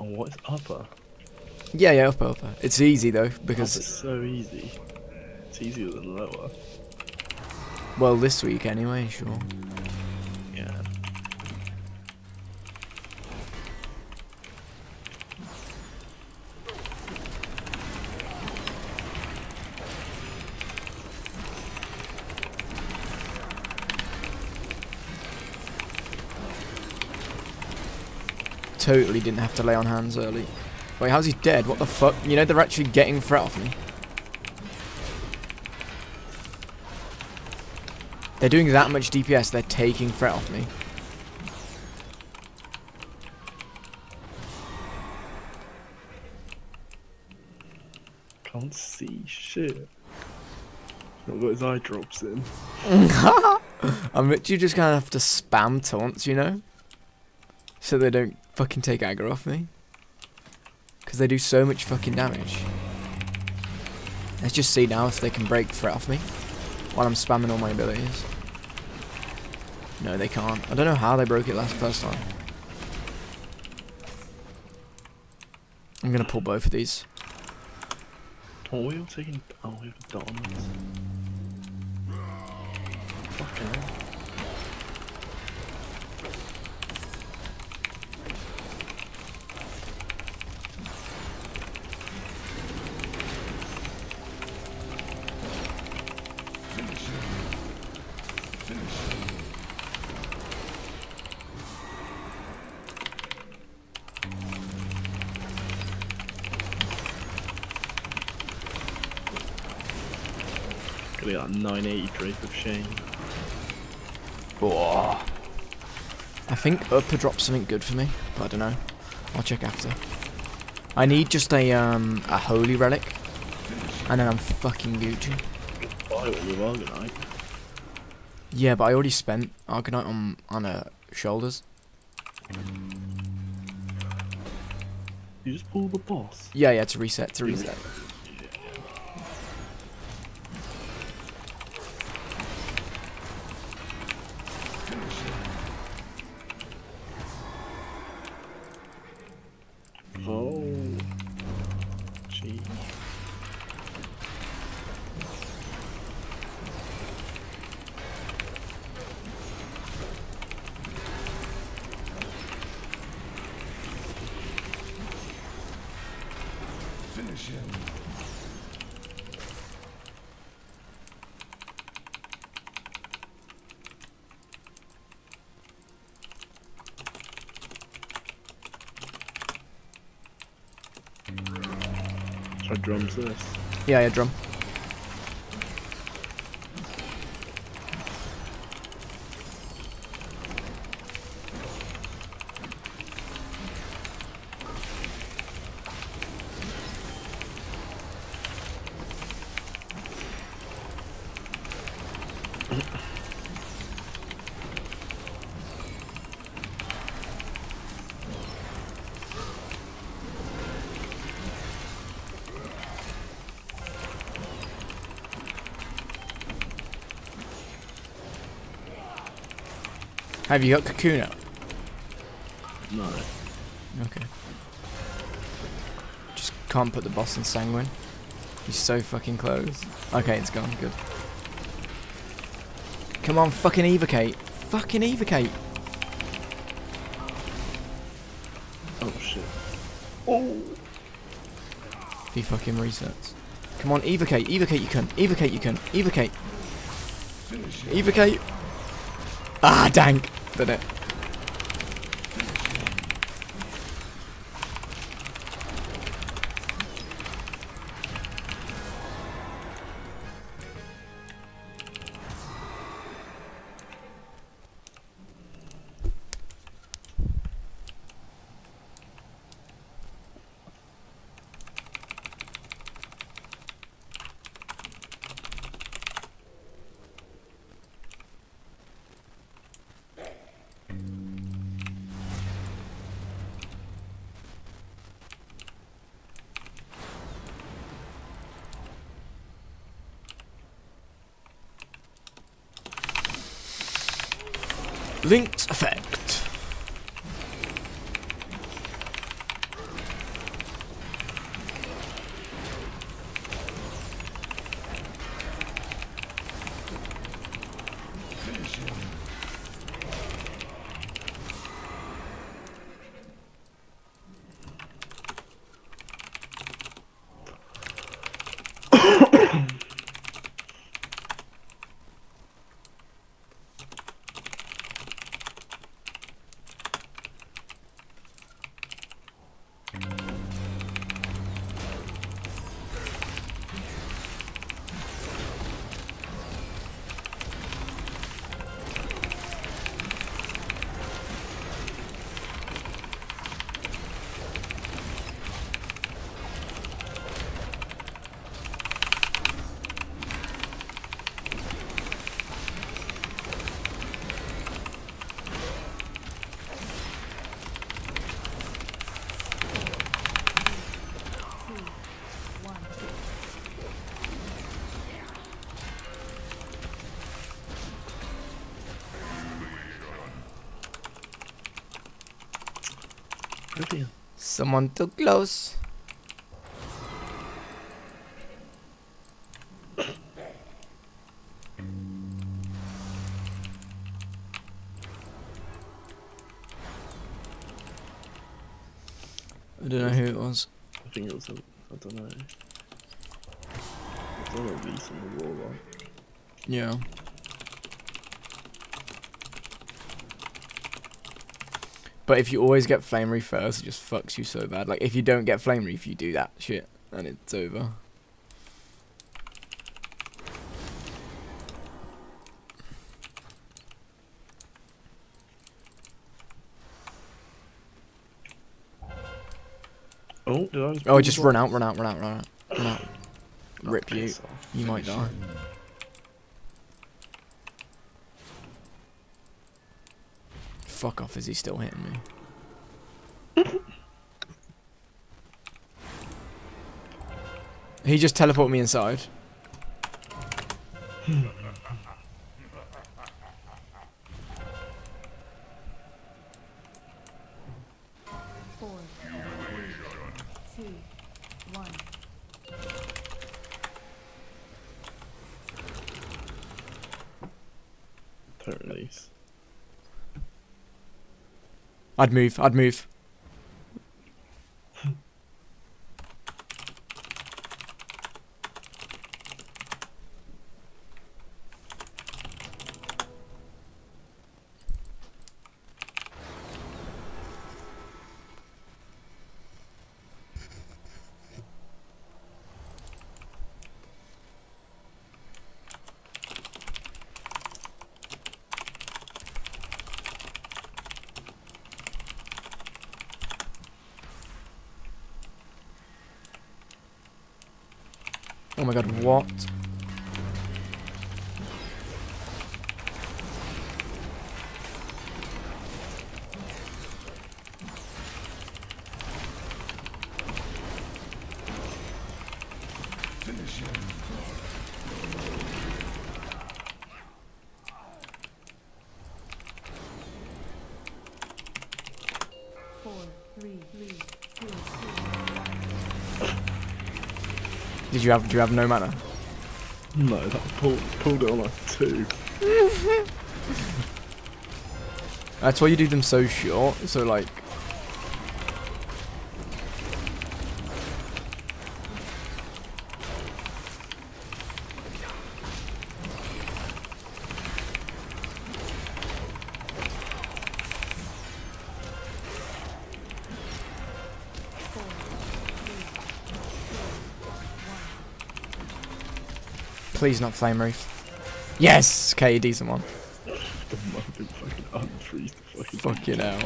Oh, what is upper? Yeah, yeah, upper, upper. It's easy though because it's so easy. It's easier than lower. well, this week anyway. Sure. Hmm. Totally didn't have to lay on hands early. Wait, how's he dead? What the fuck? You know they're actually getting threat off me. They're doing that much DPS, they're taking threat off me. Can't see shit. Not got his eye drops in. I'm literally just gonna have to spam taunts, you know? So they don't fucking take aggro off me. Because they do so much fucking damage. Let's just see now if they can break threat off me. While I'm spamming all my abilities. No, they can't. I don't know how they broke it last first time. I'm gonna pull both of these. Oh, we all taking. Oh, we have on. Fucking hell. That 980 Drape of Shame. Oh. I think upper drops something good for me, but I don't know. I'll check after. I need just a um a holy relic, and then I'm fucking Gucci. Buy one with Argunite. Yeah, but I already spent Argunite on on uh, shoulders. You just pull the boss. Yeah, yeah, to reset, to reset. Finish him. Drums this. Yeah, yeah, drum. Have you got out? No. Okay. Just can't put the boss in sanguine. He's so fucking close. Okay, it's gone. Good. Come on, fucking evocate. Fucking evocate. Oh shit. Oh. If he fucking resets. Come on, evocate. Evocate, you cunt. Evocate, you cunt. Evocate. Evocate. Ah, dank. Did it. Linked effect. Oblivion. Someone too close. I don't know who it was. I think it was a, I don't know. It's all at least on the wall, right? Yeah. But if you always get flame wreath first, it just fucks you so bad. Like if you don't get flame wreath, you do that shit, and it's over. Oh, did I just Oh, just run out, run out, run out, run out, run out. Rip you. You might die. Fuck off, is he still hitting me? he just teleported me inside. Four, two, one. I'd move, I'd move. Oh my god, what? Did you have do you have no mana? No, that pulled, pulled it on like two. That's why you do them so short, so like please not flame wreath. Yes! Okay, decent one. The mother fucking unfreeze the fucking. Fucking hell.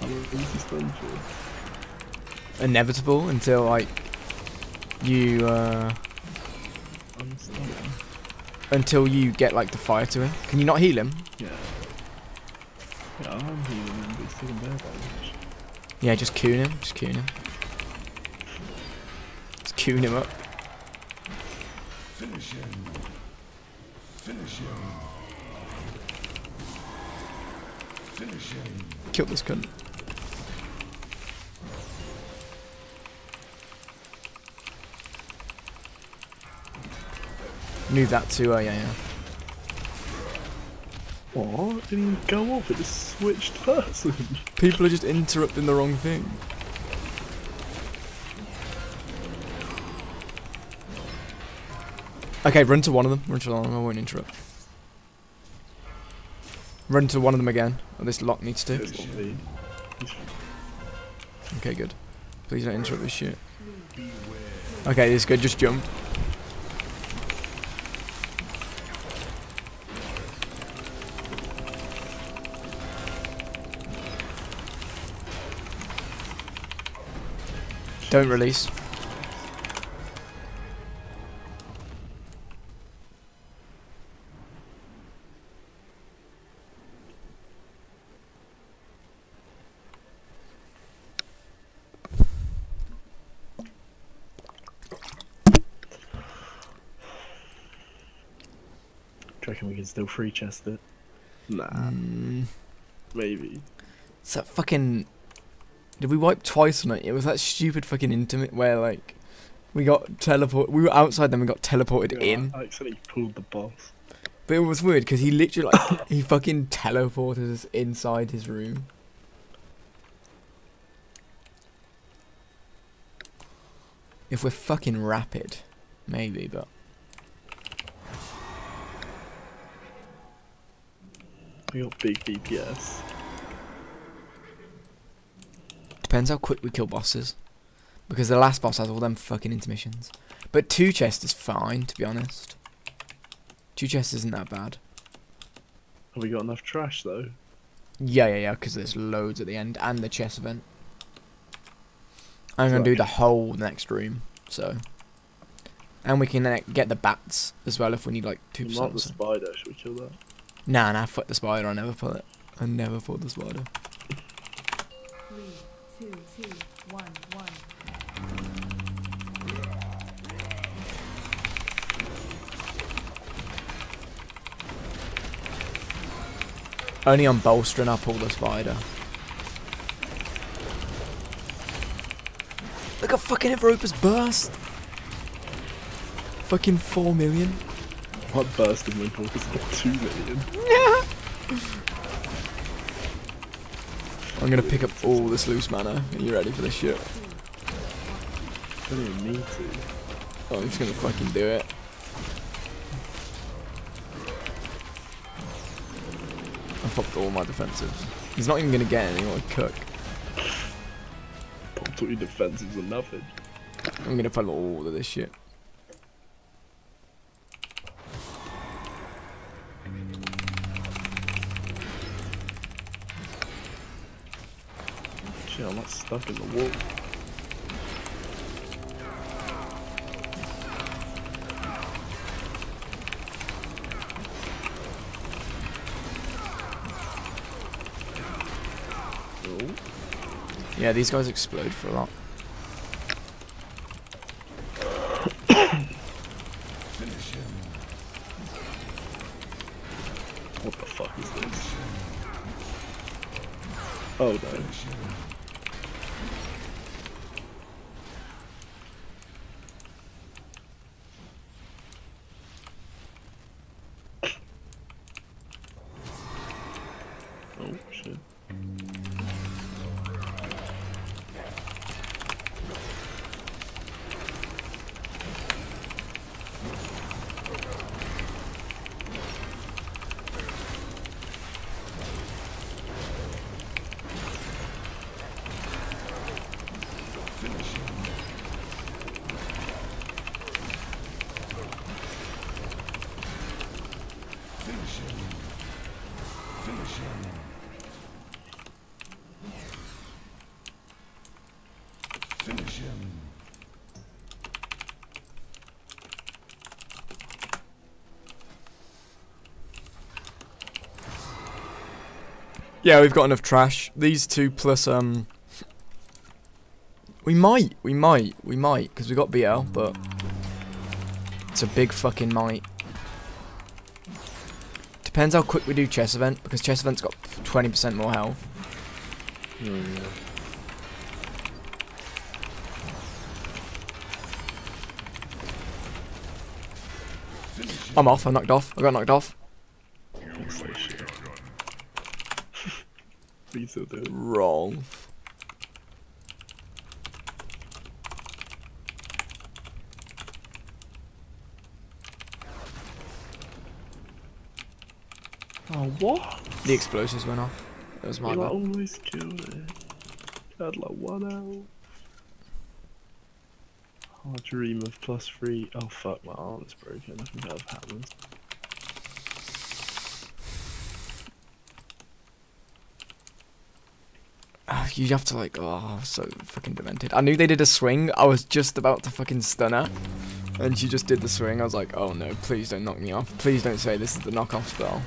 How long is he stunned for? Inevitable until like you uh until you get like the fire to him. Can you not heal him? Yeah. Yeah, I'm healing him, but he's taking bear damage. Yeah, just coon him. Just coon him. Just coon him up. Finish him. Finish him. Finish him. Kill this cunt. Knew that too, uh, yeah, yeah. What? Didn't even go off, it just switched person. People are just interrupting the wrong thing. Okay, run to one of them. Run to one of them. I won't interrupt. Run to one of them again. Oh, this lock needs to. It's not me. He's Okay, good. Please don't interrupt this shit. Okay, this is good. Just jump. Don't release. Reckon we can still free chest it? Nah, Mm, maybe. it's that fucking Did we wipe twice on it? It was that stupid fucking intimate where like we got teleport. We were outside, then we got teleported Yeah, in. I accidentally pulled the boss. But it was weird because he literally like he fucking teleported us inside his room. If we're fucking rapid, maybe, but We got big DPS. depends how quick we kill bosses. Because the last boss has all them fucking intermissions. But two chest is fine, to be honest. Two chest isn't that bad. Have we got enough trash though? Yeah, yeah, yeah, because there's loads at the end and the chess event. I'm gonna do the whole next room, so. And we can uh, get the bats as well if we need like two Not the spider. Should we kill that? Nah, nah, fuck the spider. I never pull it. I never pull the spider. Three, two, two, one, one. Only on bolstering I pull the spider. Look at fucking Everopa's burst. Fucking four million. What burst of Windhawk is like two million? I'm gonna pick up all this loose mana. Are you ready for this shit? I don't even need to. Oh, I'm just gonna fucking do it. I fucked all my defensives. He's not even gonna get any more cook. Popped all your defenses and nothing. I'm gonna pull all of this shit. Shit, I'm not stuck in the wall. Yeah, these guys explode for a lot. Finish him. what the fuck is this? Oh no. Finish him. Oh shit. Finish him. Finish him. Finish him. Finish him. Yeah, we've got enough trash. These two plus um. We might, we might, we might, because we got BL, but it's a big fucking might. Depends how quick we do chess event, because chess event's got 20% more health. Hmm. Finish him. I'm off. I'm knocked off. I got knocked off. Can't say shit. Do. Wrong. Oh what? The explosives went off. It was my We like bad. almost killed it. Had like one out. Oh, dream of plus three. Oh fuck, my arm's broken. I think that happens. Ah, You have to like, oh, so fucking demented. I knew they did a swing. I was just about to fucking stun her, and she just did the swing. I was like, oh no, please don't knock me off. Please don't say this is the knockoff spell.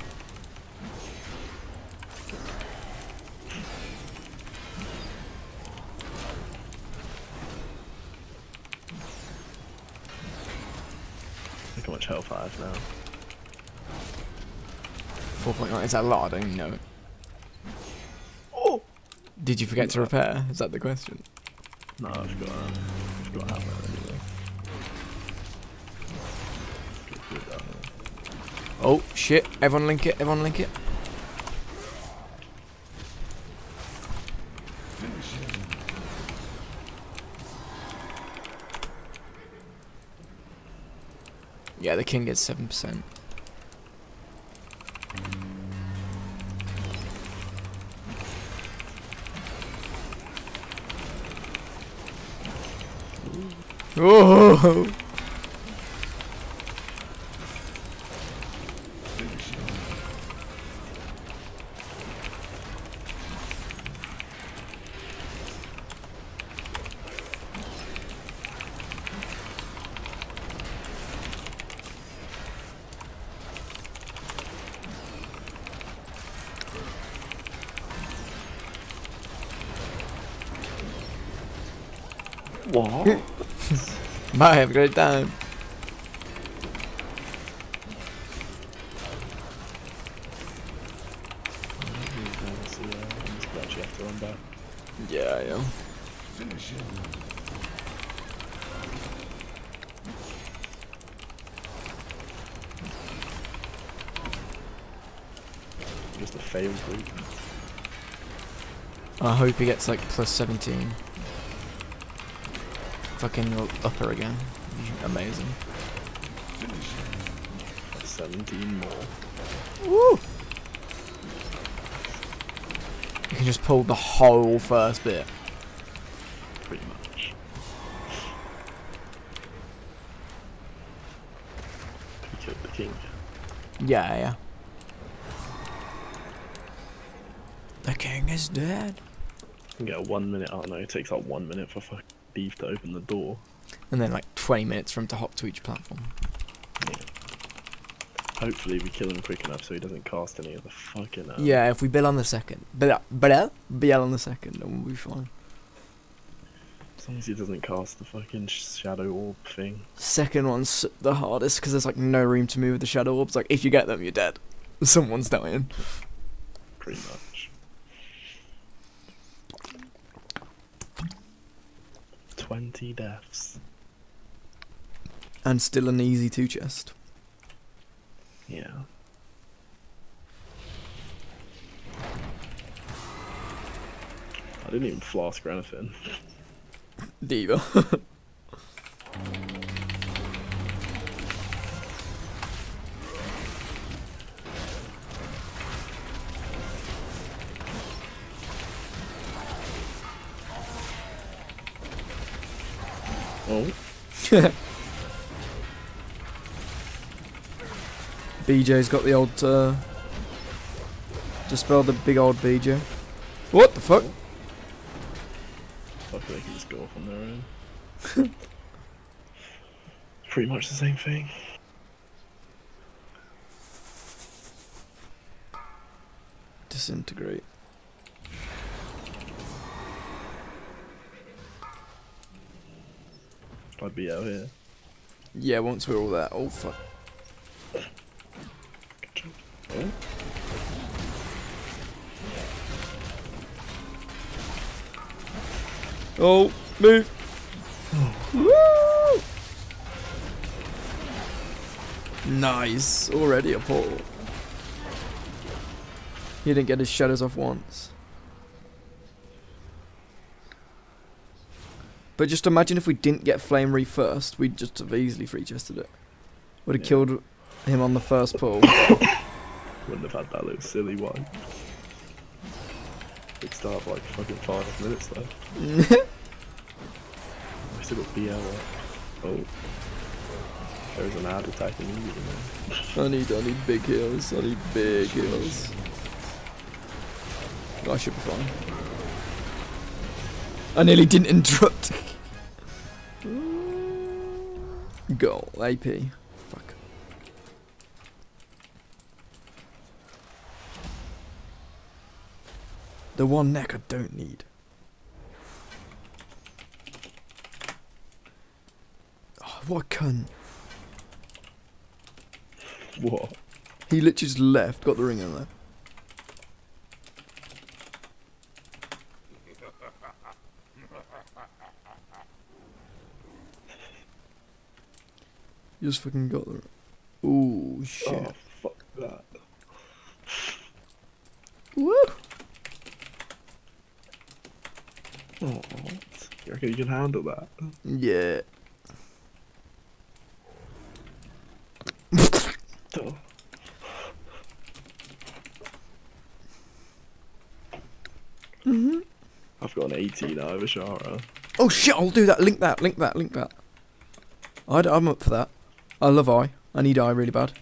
Look how much health I have now. 4.9 is that a lot? I don't even know. Oh! Did you forget to repair? Is that the question? No, I've got, I've got hammer anyway. Let's go through that now. Oh shit! Everyone link it. Everyone link it. Yeah, the king gets seven percent. Oh! What? Bye. Have a great time. Yeah, I'm just glad you have to run back. Yeah, yeah. Finish him. Just a failed group. I hope he gets like plus seventeen. Fucking upper again. Amazing. 17 more. Woo! You can just pull the whole first bit. Pretty much. He killed the king. Yeah, yeah. The king is dead. You can get a one minute. Oh no, it takes like one minute for fucking Beef to open the door. And then like 20 minutes for him to hop to each platform. Yeah. Hopefully, we kill him quick enough so he doesn't cast any of the fucking. Yeah, if we bill on the second. Bill, bill, bill on the second, then we'll be fine. As long as he doesn't cast the fucking shadow orb thing. Second one's the hardest because there's like no room to move with the shadow orbs. Like if you get them, you're dead. Someone's dying. Pretty much. Twenty deaths. And still an easy two chest. Yeah. I didn't even flask or anything. Diva. Oh, BJ's got the old uh dispel the big old BJ. What the fuck? fuck, they can just go off on their own. Pretty much the same thing. Disintegrate. I'd be out here. Yeah, once we're all there. Oh fuck. Oh, move. Nice. Already a portal. He didn't get his shadows off once. But just imagine if we didn't get Flame Wreath first, we'd just have easily free chested it. Would have Yeah. killed him on the first pull. wouldn't have had that little silly one. Big start like fucking five minutes though. We still got BL. Oh. There's an ad attacking immediately now. I need, I need big heals. I need big heals. I should be fine. I nearly didn't interrupt. Goal, AP. Fuck. The one neck I don't need. Oh, what a cunt. What? He literally just left, got the ring and left. Just fucking got the. Oh shit. Oh, fuck that. Woo! Oh, you reckon you can handle that? Yeah. Oh. hmm I've got an 18 over Shara. Oh shit! I'll do that. Link that. Link that. Link that. I'd, I'm up for that. I love I. I need I really bad.